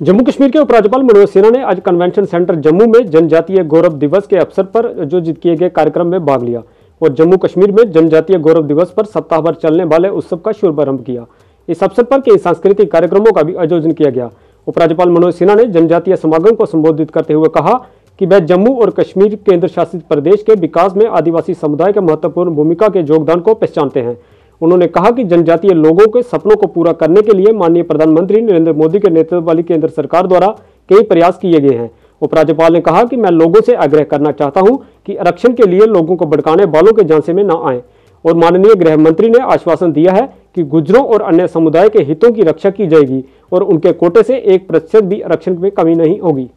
जम्मू कश्मीर के उपराज्यपाल मनोज सिन्हा ने आज कन्वेंशन सेंटर जम्मू में जनजातीय गौरव दिवस के अवसर पर आयोजित किए गए कार्यक्रम में भाग लिया और जम्मू कश्मीर में जनजातीय गौरव दिवस पर सप्ताह भर चलने वाले उत्सव का शुभारंभ किया। इस अवसर पर कई सांस्कृतिक कार्यक्रमों का भी आयोजन किया गया। उपराज्यपाल मनोज सिन्हा ने जनजातीय समागम को संबोधित करते हुए कहा कि वह जम्मू और कश्मीर केंद्र शासित प्रदेश के विकास में आदिवासी समुदाय के महत्वपूर्ण भूमिका के योगदान को पहचानते हैं। उन्होंने कहा कि जनजातीय लोगों के सपनों को पूरा करने के लिए माननीय प्रधानमंत्री नरेंद्र मोदी के नेतृत्व वाली केंद्र सरकार द्वारा कई प्रयास किए गए हैं। उपराज्यपाल ने कहा कि मैं लोगों से आग्रह करना चाहता हूँ कि आरक्षण के लिए लोगों को भड़काने वालों के झांसे में न आए। और माननीय गृह मंत्री ने आश्वासन दिया है कि गुजरों और अन्य समुदाय के हितों की रक्षा की जाएगी और उनके कोटे से एक प्रतिशत भी आरक्षण में कमी नहीं होगी।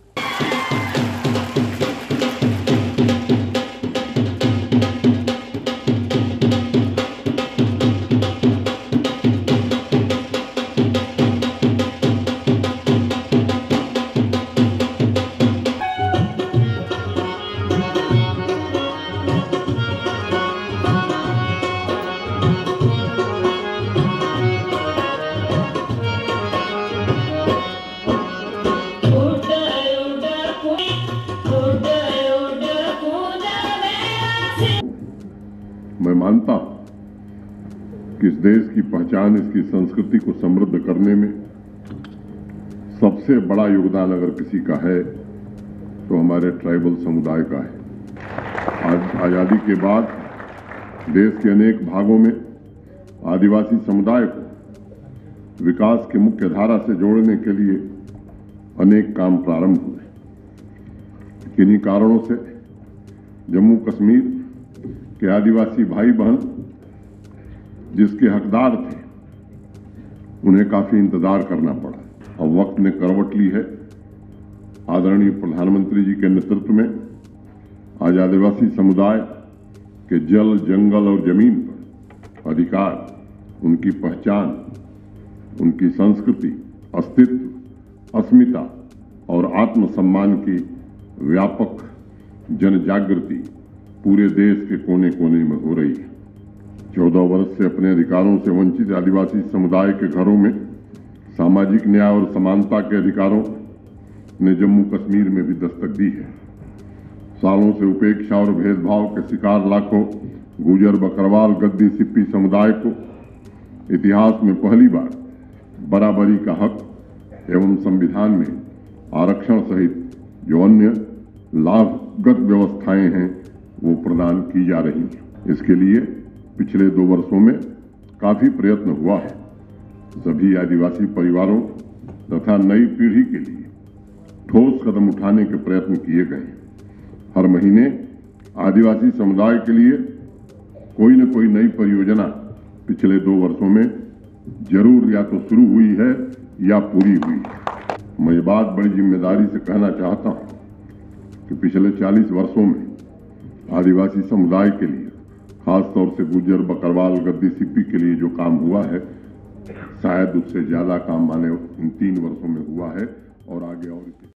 मानता हूँ कि इस देश की पहचान, इसकी संस्कृति को समृद्ध करने में सबसे बड़ा योगदान अगर किसी का है तो हमारे ट्राइबल समुदाय का है। आज आज़ादी के बाद देश के अनेक भागों में आदिवासी समुदाय को विकास की मुख्य धारा से जोड़ने के लिए अनेक काम प्रारंभ हुए। किन्हीं कारणों से जम्मू कश्मीर के आदिवासी भाई बहन जिसके हकदार थे, उन्हें काफ़ी इंतज़ार करना पड़ा। अब वक्त ने करवट ली है। आदरणीय प्रधानमंत्री जी के नेतृत्व में आज आदिवासी समुदाय के जल, जंगल और ज़मीन पर अधिकार, उनकी पहचान, उनकी संस्कृति, अस्तित्व, अस्मिता और आत्मसम्मान की व्यापक जन जागृति पूरे देश के कोने कोने में हो रही है। चौदह वर्ष से अपने अधिकारों से वंचित आदिवासी समुदाय के घरों में, सामाजिक न्याय और समानता के अधिकारों ने जम्मू कश्मीर में भी दस्तक दी है। सालों से उपेक्षा और भेदभाव के शिकार लाखों गुजर बकरवाल गद्दी सिप्पी समुदाय को इतिहास में पहली बार बराबरी का हक एवं संविधान में आरक्षण सहित जो अन्य लाभगत व्यवस्थाएँ हैं वो प्रदान की जा रही हैं इसके लिए पिछले दो वर्षों में काफ़ी प्रयत्न हुआ है। सभी आदिवासी परिवारों तथा नई पीढ़ी के लिए ठोस कदम उठाने के प्रयत्न किए गए हैं। हर महीने आदिवासी समुदाय के लिए कोई न कोई नई परियोजना पिछले दो वर्षों में ज़रूर या तो शुरू हुई है या पूरी हुई है। मैं ये बात बड़ी ज़िम्मेदारी से कहना चाहता हूँ कि पिछले 40 वर्षों में आदिवासी समुदाय के लिए, खासतौर से गुजर बकरवाल गद्दी सिप्पी के लिए जो काम हुआ है, शायद उससे ज़्यादा काम माने इन तीन वर्षों में हुआ है और आगे और